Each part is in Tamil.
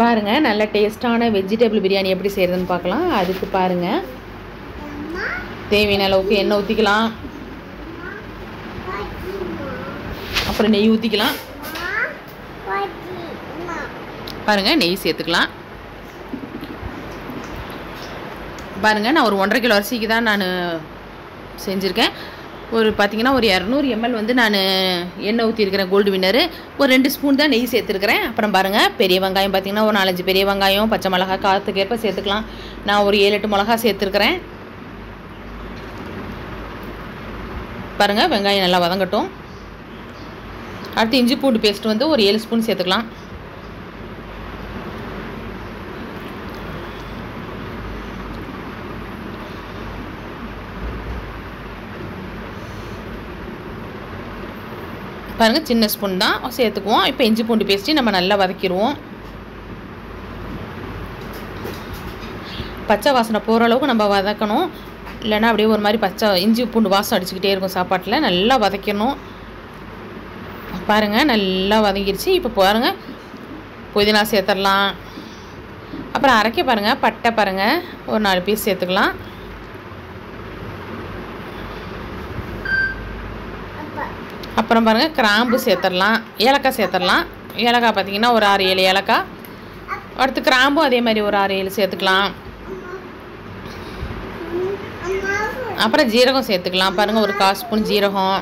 பாருங்கள் நல்ல டேஸ்ட்டான வெஜிடபிள் பிரியாணி எப்படி செய்கிறதுன்னு பார்க்கலாம். அதுக்கு பாருங்கள் தேவையான அளவுக்கு எண்ணெய் ஊற்றிக்கலாம் அப்புறம் நெய் ஊற்றிக்கலாம் பாருங்கள் நெய் சேர்த்துக்கலாம். பாருங்கள் நான் ஒரு ஒன்றரை கிலோ அரிசிக்கு தான் நான் செஞ்சுருக்கேன். ஒரு பார்த்தீங்கன்னா ஒரு இரநூறு எம்எல் வந்து நான் எண்ணெய் ஊற்றிருக்கிறேன் கோல்டு வின்னரு ஒரு ரெண்டு ஸ்பூன் தான் நெய் சேர்த்துருக்கிறேன். அப்புறம் பாருங்கள் பெரிய வெங்காயம் பார்த்தீங்கன்னா ஒரு நாலஞ்சு பெரிய வெங்காயம் பச்சை மிளகா காற்றுக்கேற்ப சேர்த்துக்கலாம். நான் ஒரு ஏழு எட்டு மிளகா சேர்த்துருக்கிறேன். பாருங்கள் வெங்காயம் நல்லா வதங்கட்டும். அடுத்து இஞ்சி பூண்டு பேஸ்ட் வந்து ஒரு ஏழு ஸ்பூன் சேர்த்துக்கலாம். பாருங்கள் சின்ன ஸ்பூன் தான். சேர்த்துக்குவோம். இப்போ இஞ்சி பூண்டு பேஸ்ட்டு நம்ம நல்லா வதக்கிடுவோம். பச்சை வாசனை போகிற அளவுக்கு நம்ம வதக்கணும். இல்லைன்னா அப்படியே ஒரு மாதிரி பச்சை இஞ்சி பூண்டு வாசம் அடிச்சுக்கிட்டே இருக்கும் சாப்பாட்டில். நல்லா வதக்கணும் பாருங்கள் நல்லா வதங்கிருச்சு. இப்போ பாருங்கள் புதினா சேர்த்துடலாம். அப்புறம் அரைக்க பாருங்கள் பட்டை பாருங்கள் ஒரு நாலு பீஸ் சேர்த்துக்கலாம். அப்புறம் பாருங்கள் கிராம்பு சேர்த்துடலாம் ஏலக்காய் சேர்த்துடலாம். ஏலக்காய் பார்த்தீங்கன்னா ஒரு ஆறு ஏழு ஏலக்காய். அடுத்து கிராம்பும் அதே மாதிரி ஒரு ஆறு ஏழு சேர்த்துக்கலாம். அப்புறம் ஜீரகம் சேர்த்துக்கலாம். பாருங்கள் ஒரு கால் ஸ்பூன் ஜீரகம்.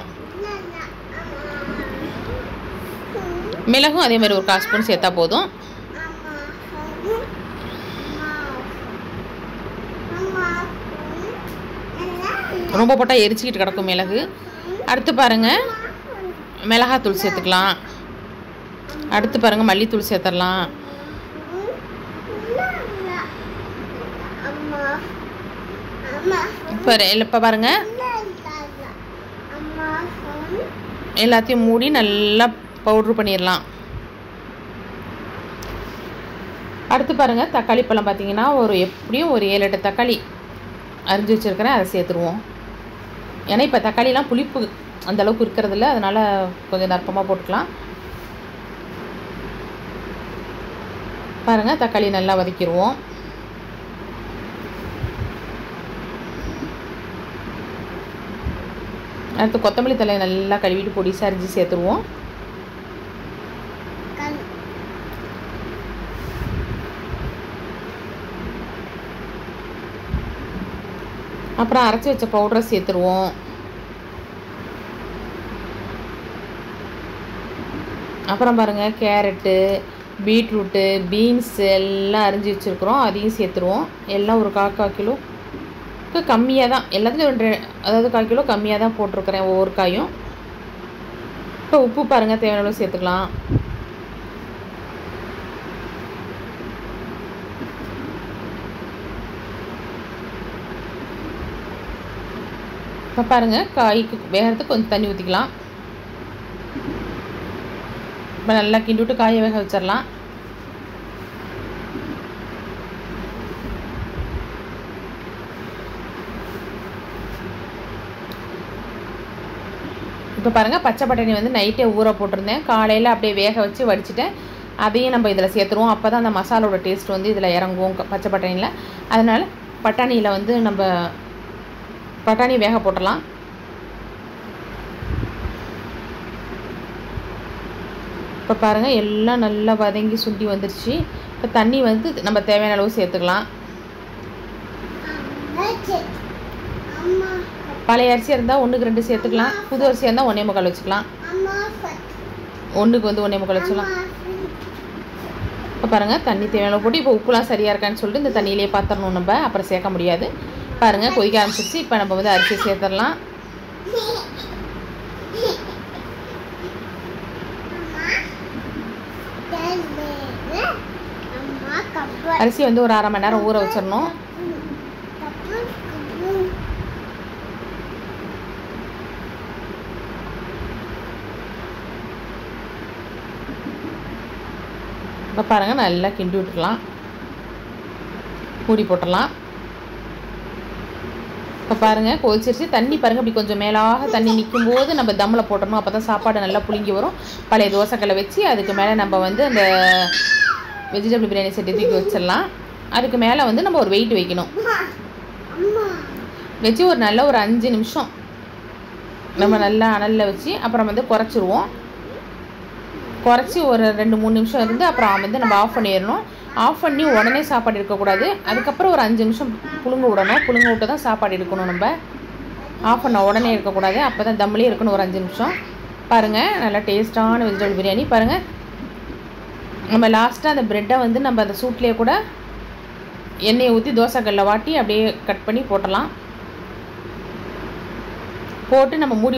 மிளகும் அதே மாதிரி ஒரு கால் ஸ்பூன் சேர்த்தா போதும். ரொம்ப போட்டால் எரிச்சிக்கிட்டு கிடக்கும் மிளகு. அடுத்து பாருங்கள் மிளகாத்தூள் சேர்த்துக்கலாம். அடுத்து பாருங்கள் மல்லித்தூள் சேர்த்துடலாம் இப்போ இப்போ பாருங்கள் எல்லாத்தையும் மூடி நல்லா பவுட்ரு பண்ணிடலாம் அடுத்து பாருங்கள் தக்காளி பழம் பார்த்தீங்கன்னா ஒரு எப்படியும் ஒரு ஏழு எட்டு தக்காளி அரிஞ்சு வச்சுருக்கிறேன் அதை சேர்த்துருவோம். ஏன்னா இப்போ தக்காளிலாம் புளிப்பு அந்த அளவுக்கு இருக்கிறதில்ல. அதனால் கொஞ்சம் நற்பமாக போட்டுக்கலாம். பாருங்கள் தக்காளி நல்லா வதக்கிடுவோம் அடுத்து கொத்தமல்லி தலையை நல்லா கழுவிட்டு பொடிசாக அரிஞ்சு சேர்த்துருவோம். அப்புறம் அரைச்சி வச்ச பவுடரை சேர்த்துருவோம். அப்புறம் பாருங்கள் கேரட்டு பீட்ரூட்டு பீன்ஸ் எல்லாம் அரிஞ்சு வச்சுருக்குறோம். அதையும் சேர்த்துருவோம். எல்லாம் ஒரு கால் கால் கிலோ கம்மியாக தான். எல்லாத்துலேயும் ரெண்டு அதாவது கால் கிலோ கம்மியாக தான் போட்டிருக்கிறேன் ஒவ்வொரு காயும். இப்போ உப்பு பாருங்கள் தேவையான அளவு சேர்த்துக்கலாம். இப்போ பாருங்கள் காய்க்கு வேகிறதுக்கு கொஞ்சம் தண்ணி ஊற்றிக்கலாம் இப்போ நல்லா கிண்டி விட்டு வேக வச்சிடலாம் இப்போ பாருங்கள் பச்சை பட்டாணி வந்து நைட்டே ஊற போட்டிருந்தேன். காலையில் அப்படியே வேக வச்சு வடிச்சிட்டேன். அதையும் நம்ம இதில் சேர்த்துருவோம். அப்போ தான் அந்த மசாலோட டேஸ்ட் வந்து இதில் இறங்குவோம் பச்சை பட்டாணியில். அதனால் பட்டாணியில் வந்து நம்ம பட்டாணி வேக போட்டுடலாம். இப்போ பாருங்கள் எல்லாம் நல்லா வதங்கி சுண்டி வந்துருச்சு. இப்போ தண்ணி வந்து நம்ம தேவையான அளவு சேர்த்துக்கலாம். பழைய அரிசியாக இருந்தால் ஒன்றுக்கு ரெண்டு சேர்த்துக்கலாம். புது அரிசியாக இருந்தால் ஒன்றே முக்கால் வச்சுக்கலாம். ஒன்றுக்கு வந்து ஒன்றே முக்கால் வச்சுக்கலாம். இப்போ பாருங்கள் தண்ணி தேவையான போட்டு இப்போ உப்புலாம் சரியாக இருக்கான்னு சொல்லிட்டு இந்த தண்ணியிலே பாத்திரணும் நம்ம. அப்புறம் சேர்க்க முடியாது. பாருங்கள் கொதிக்க ஆரம்பிச்சிருச்சு. இப்போ நம்ம வந்து அரிசி சேர்த்துடலாம். அரிசி வந்து ஒரு அரை மணி நேரம் ஊற வச்சிடணும். இப்போ பாருங்கள் நல்லா கிண்டி விட்டுக்கலாம் மூடி போட்டுடலாம். இப்போ பாருங்கள் கொதிச்சிருச்சு. தண்ணி பாருங்கள் இப்படி கொஞ்சம் மேலாக தண்ணி நிற்கும் போது நம்ம தம்மில் போட்டணும் அப்போ தான் சாப்பாடு நல்லா புளிங்கி வரும். பழைய தோசைக்கல்லை வச்சு அதுக்கு மேலே நம்ம வந்து அந்த வெஜிடபிள் பிரியாணி செட்டு தூக்கி வச்சிடலாம். அதுக்கு மேலே வந்து நம்ம ஒரு வெயிட் வைக்கணும். வச்சு ஒரு நல்ல ஒரு அஞ்சு நிமிஷம். நம்ம நல்லா அனலில் வச்சு அப்புறம் வந்து குறைச்சிருவோம். குறைச்சி ஒரு ரெண்டு மூணு நிமிஷம் இருந்து அப்புறம் வந்து நம்ம ஆஃப் பண்ணிடணும். ஆஃப் பண்ணி உடனே சாப்பாடு எடுக்கக்கூடாது. அதுக்கப்புறம் ஒரு அஞ்சு நிமிஷம் புழுங்க விடணும். புழுங்க விட்டு தான் சாப்பாடு எடுக்கணும் நம்ம. ஆஃப் பண்ண உடனே இருக்கக்கூடாது அப்போ தான் தம்லேயே இருக்கணும் ஒரு அஞ்சு நிமிஷம். பாருங்கள் நல்லா டேஸ்ட்டான வெஜிடபிள் பிரியாணி. பாருங்கள் நம்ம லாஸ்ட்டாக அந்த ப்ரெட்டை வந்து நம்ம அந்த சூட்லேயே கூட எண்ணெயை ஊற்றி தோசைக்கல்லில் வாட்டி அப்படியே கட் பண்ணி போட்டலாம் போட்டு நம்ம மூடி